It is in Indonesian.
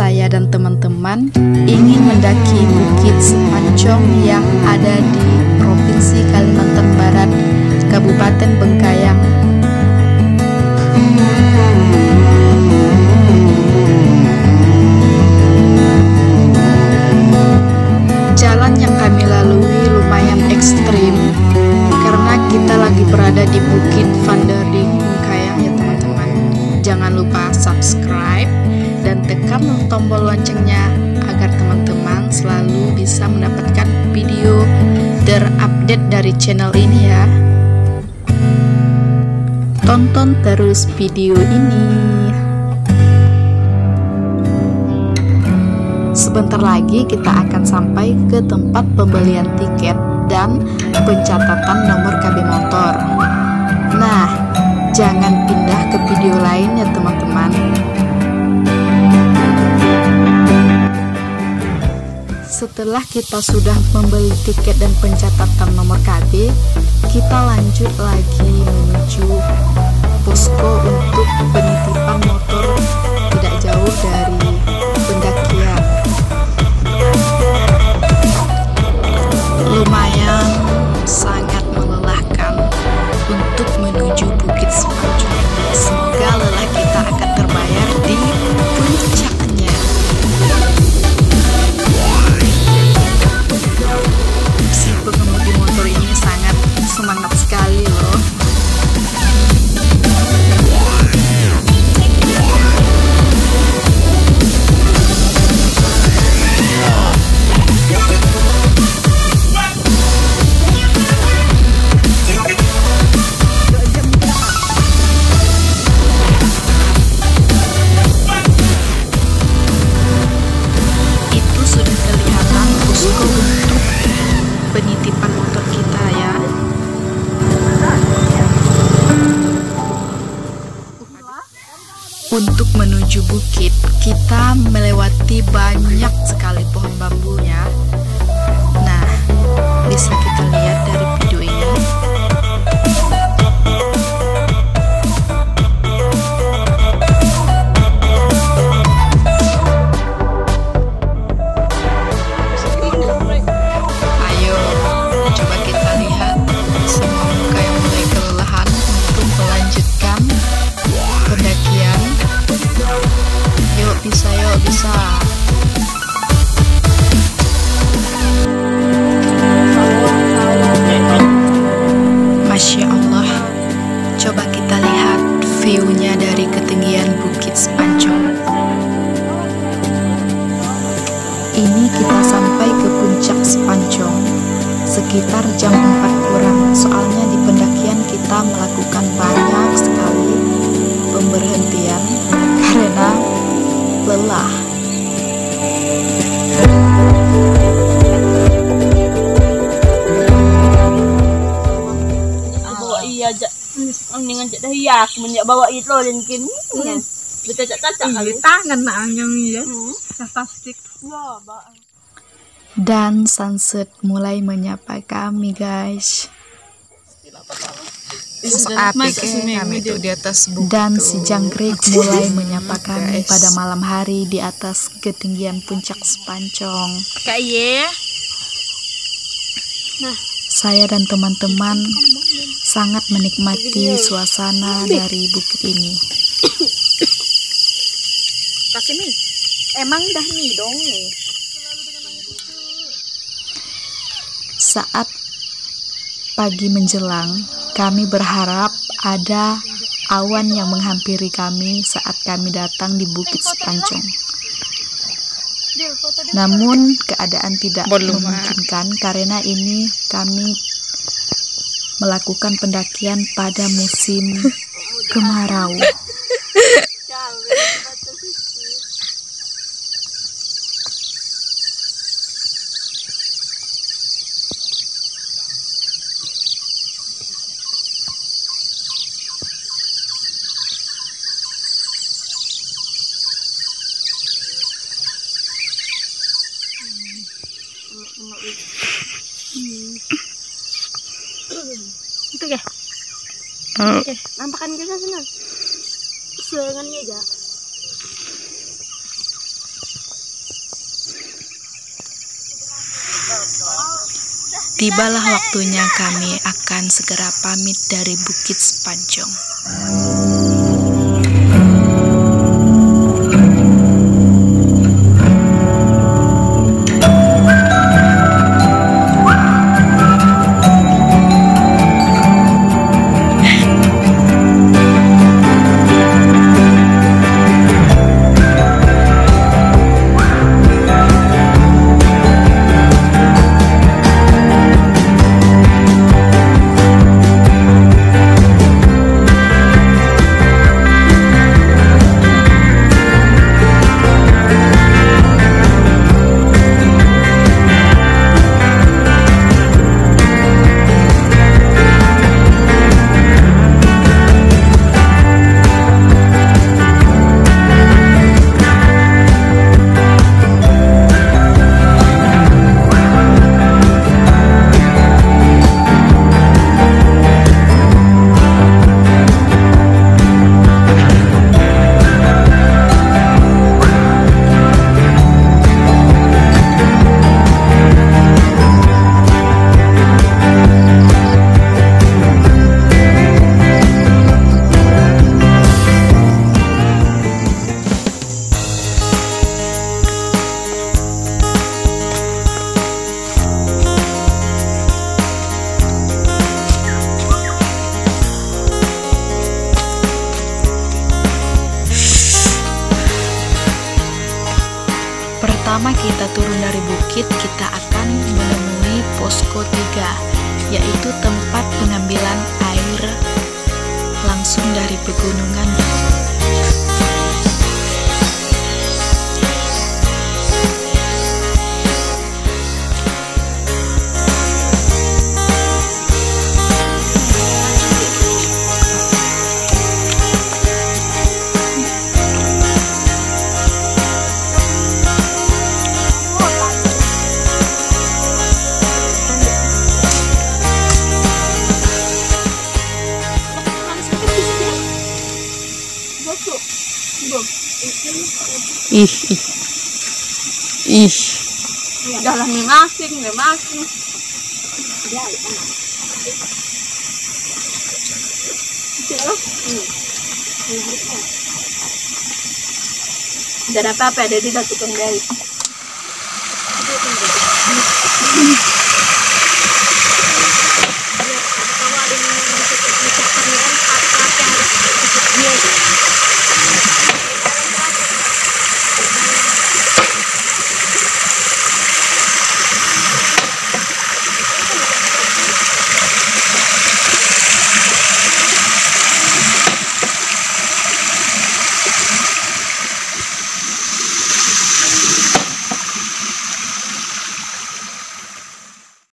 saya dan teman-teman ingin mendaki Bukit Sepancong yang ada di Provinsi Kalimantan Barat, Kabupaten Bengkayang. Jalan yang kami lalui lumayan ekstrim karena kita lagi berada di Bukit Vandering Bengkayang ya teman-teman. Jangan lupa subscribe dan tekan tombol loncengnya agar teman-teman selalu bisa mendapatkan video terupdate dari channel ini ya. Tonton terus video ini. Sebentar lagi kita akan sampai ke tempat pembelian tiket dan pencatatan nomor KB motor. Nah, jangan pindah ke video lain ya teman-teman. Setelah kita sudah membeli tiket dan pencatatan nomor KB, kita lanjut lagi menuju posko untuk menuju bukit, kita melewati banyak sekali pohon bambunya. Nah, bisa kita lihat dari Kita sampai ke puncak Sepancong sekitar jam 4 kurang. Soalnya di pendakian kita melakukan banyak sekali pemberhentian karena lelah. bawa iya aja ang ningan aja dah iya aku menjak bawa itu dan kin kita cak cak kali. Tangan nak yang ya. Hmm. plastik wah Dan sunset mulai menyapa kami guys. apik kami tuh. di atas bukit Dan si jangkrik mulai menyapa kami pada malam hari di atas ketinggian puncak Sepancong. kak ye. Saya dan teman-teman sangat menikmati suasana dari bukit ini. kasih mie. Emang dah mie dong nih Saat pagi menjelang, kami berharap ada awan yang menghampiri kami saat kami datang di Bukit Sepancong. Namun keadaan tidak memungkinkan karena ini kami melakukan pendakian pada musim kemarau. Eh. Oke, nampakan kita senang. Selengannya aja. Tibalah waktunya kami akan segera pamit dari Bukit Sepanjang. Pertama kita turun dari bukit, kita akan menemui posko 3, yaitu tempat pengambilan air langsung dari pegunungan. Ih, ih. Ih. Dalam nih masing, nih masing. Dan apa apa ada di tukang dari.